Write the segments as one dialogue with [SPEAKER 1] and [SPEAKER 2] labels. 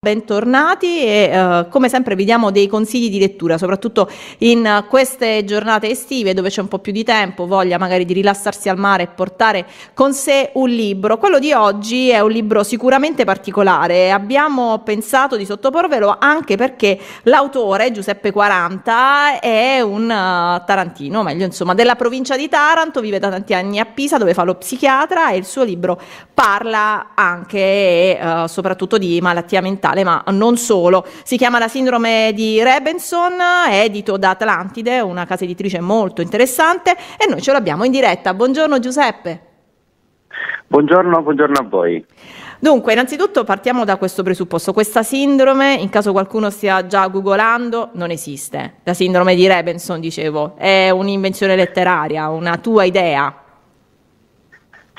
[SPEAKER 1] Bentornati e eh, come sempre vi diamo dei consigli di lettura, soprattutto in queste giornate estive dove c'è un po' più di tempo, voglia magari di rilassarsi al mare e portare con sé un libro. Quello di oggi è un libro sicuramente particolare, abbiamo pensato di sottoporvelo anche perché l'autore Giuseppe Quaranta è un uh, tarantino, meglio insomma, della provincia di Taranto, vive da tanti anni a Pisa dove fa lo psichiatra e il suo libro parla anche e uh, soprattutto di malattia mentale mentale, ma non solo. Si chiama La sindrome di Rebenson, è edito da Atlantide, una casa editrice molto interessante e noi ce l'abbiamo in diretta. Buongiorno Giuseppe.
[SPEAKER 2] Buongiorno, buongiorno a voi.
[SPEAKER 1] Dunque, innanzitutto partiamo da questo presupposto. Questa sindrome, in caso qualcuno stia già googolando, non esiste. La sindrome di Rebenson, dicevo, è un'invenzione letteraria, una tua idea.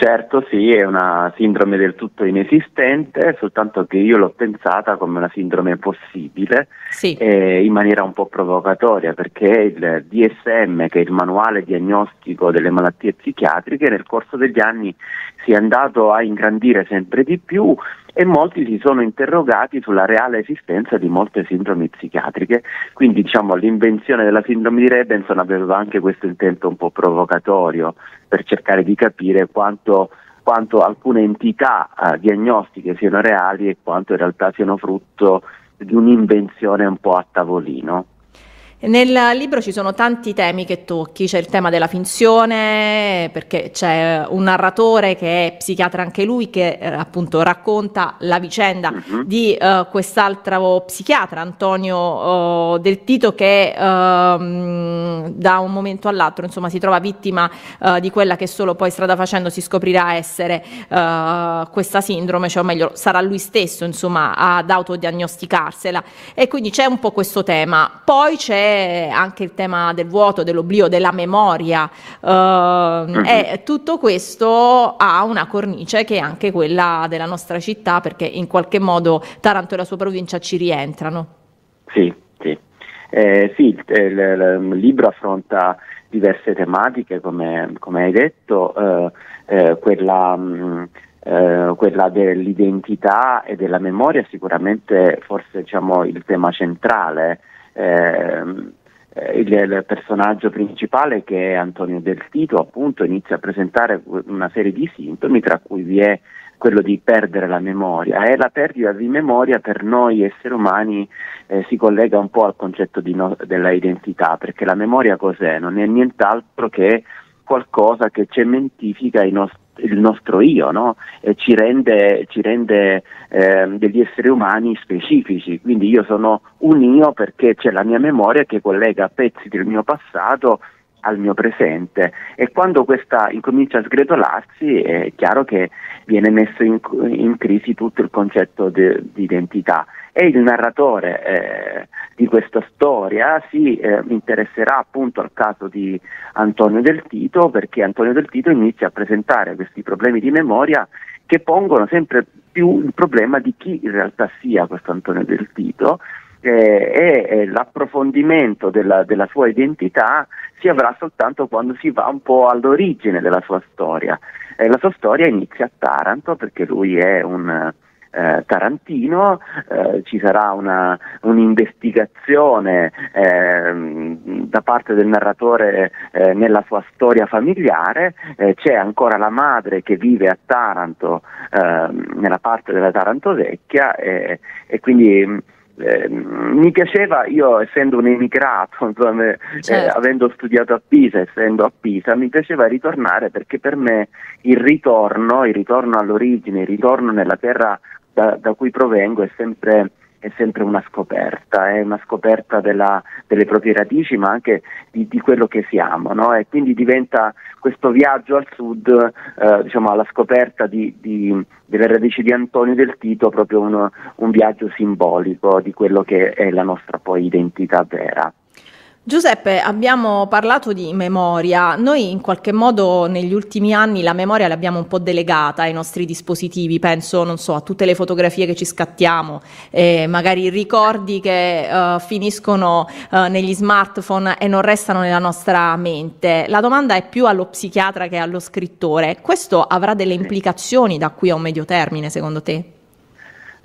[SPEAKER 2] Certo, sì, è una sindrome del tutto inesistente, soltanto che io l'ho pensata come una sindrome possibile sì. eh, in maniera un po' provocatoria, perché il DSM, che è il manuale diagnostico delle malattie psichiatriche, nel corso degli anni si è andato a ingrandire sempre di più e molti si sono interrogati sulla reale esistenza di molte sindromi psichiatriche, quindi diciamo, l'invenzione della sindrome di Rebenson aveva anche questo intento un po' provocatorio per cercare di capire quanto, quanto alcune entità eh, diagnostiche siano reali e quanto in realtà siano frutto di un'invenzione un po' a tavolino.
[SPEAKER 1] Nel libro ci sono tanti temi che tocchi, c'è il tema della finzione, perché c'è un narratore che è psichiatra anche lui, che eh, appunto racconta la vicenda uh-huh. di uh, quest'altro psichiatra, Antonio uh, Del Tito, che uh, da un momento all'altro insomma, si trova vittima uh, di quella che solo poi strada facendo si scoprirà essere questa sindrome, cioè o meglio sarà lui stesso insomma, ad autodiagnosticarsela. E quindi c'è un po' questo tema. Poi c'è anche il tema del vuoto, dell'oblio, della memoria mm-hmm. e tutto questo ha una cornice che è anche quella della nostra città perché in qualche modo Taranto e la sua provincia ci rientrano.
[SPEAKER 2] Sì, sì. Eh, sì il, il, il, libro affronta diverse tematiche come, come hai detto, eh, eh, quella... Mh, mm, eh, quella dell'identità e della memoria sicuramente forse diciamo, il tema centrale Ehm, eh, il, il, personaggio principale che è Antonio Del Tito appunto inizia a presentare una serie di sintomi tra cui vi è quello di perdere la memoria e la perdita di memoria per noi esseri umani eh, si collega un po' al concetto no, della identità perché la memoria cos'è? Non è nient'altro che qualcosa che cementifica i nostri il nostro io no? e ci rende, ci rende eh, degli esseri umani specifici, quindi io sono un io perché c'è la mia memoria che collega pezzi del mio passato al mio presente. E quando questa incomincia a sgretolarsi è chiaro che viene messo in, in crisi tutto il concetto di identità. E il narratore eh, di questa storia si eh, interesserà appunto al caso di Antonio Del Tito perché Antonio Del Tito inizia a presentare questi problemi di memoria che pongono sempre più il problema di chi in realtà sia questo Antonio Del Tito eh, e l'approfondimento della, della, sua identità si avrà soltanto quando si va un po' all'origine della sua storia. Eh, la sua storia inizia a Taranto perché lui è un eh, tarantino, eh, ci sarà una, un'investigazione eh, da parte del narratore eh, nella sua storia familiare, eh, c'è ancora la madre che vive a Taranto, ehm, nella parte della Taranto vecchia e quindi eh, mi piaceva, io essendo un emigrato, insomma, eh, certo. eh, avendo studiato a Pisa, essendo a Pisa, mi piaceva ritornare perché per me il ritorno, il ritorno all'origine, il ritorno nella terra da, da cui provengo è sempre è sempre una scoperta, è una scoperta della, delle proprie radici ma anche di, di quello che siamo no? e quindi diventa questo viaggio al sud, eh, diciamo alla scoperta di, di, delle radici di Antonio del Tito proprio un, un viaggio simbolico di quello che è la nostra poi identità vera.
[SPEAKER 1] Giuseppe, abbiamo parlato di memoria. Noi in qualche modo negli ultimi anni la memoria l'abbiamo un po' delegata ai nostri dispositivi, penso, non so, a tutte le fotografie che ci scattiamo, eh, magari ricordi che uh, finiscono uh, negli smartphone e non restano nella nostra mente. La domanda è più allo psichiatra che allo scrittore. Questo avrà delle implicazioni da qui a un medio termine, secondo te?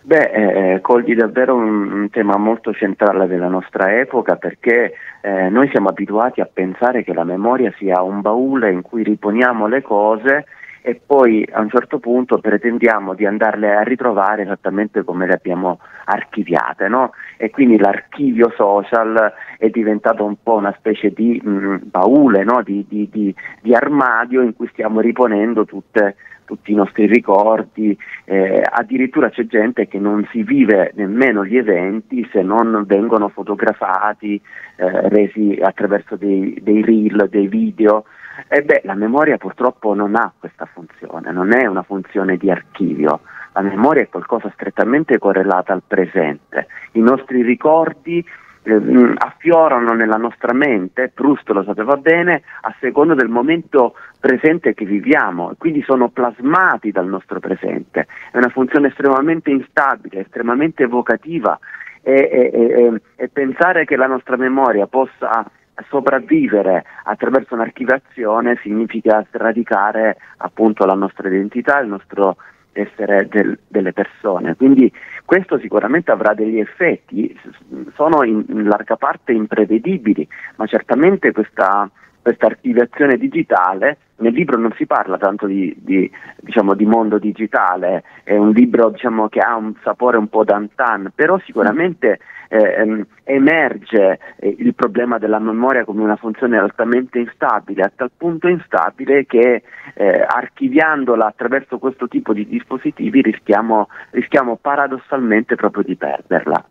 [SPEAKER 2] Beh, eh, cogli davvero un, un, tema molto centrale della nostra epoca perché eh, noi siamo abituati a pensare che la memoria sia un baule in cui riponiamo le cose e poi a un certo punto pretendiamo di andarle a ritrovare esattamente come le abbiamo archiviate, no? E quindi l'archivio social è diventato un po' una specie di mh, mm, baule, no? di, di, di, di armadio in cui stiamo riponendo tutte tutti i nostri ricordi, eh, addirittura c'è gente che non si vive nemmeno gli eventi se non vengono fotografati, eh, resi attraverso dei, dei reel, dei video. E beh, la memoria purtroppo non ha questa funzione, non è una funzione di archivio. La memoria è qualcosa strettamente correlata al presente. I nostri ricordi eh, affiorano nella nostra mente, Proust lo sapeva bene, a seconda del momento presente che viviamo e quindi sono plasmati dal nostro presente. È una funzione estremamente instabile, estremamente evocativa e, e, e, e pensare che la nostra memoria possa sopravvivere attraverso un'archivazione significa sradicare appunto la nostra identità, il nostro essere del, delle persone. Quindi questo sicuramente avrà degli effetti, sono in larga parte imprevedibili, ma certamente questa, questa archiviazione digitale nel libro non si parla tanto di, di, diciamo, di mondo digitale, è un libro diciamo, che ha un sapore un po' d'antan, però sicuramente eh, ehm, emerge eh, il problema della memoria come una funzione altamente instabile, a tal punto instabile che eh, archiviandola attraverso questo tipo di dispositivi rischiamo, rischiamo paradossalmente proprio di perderla.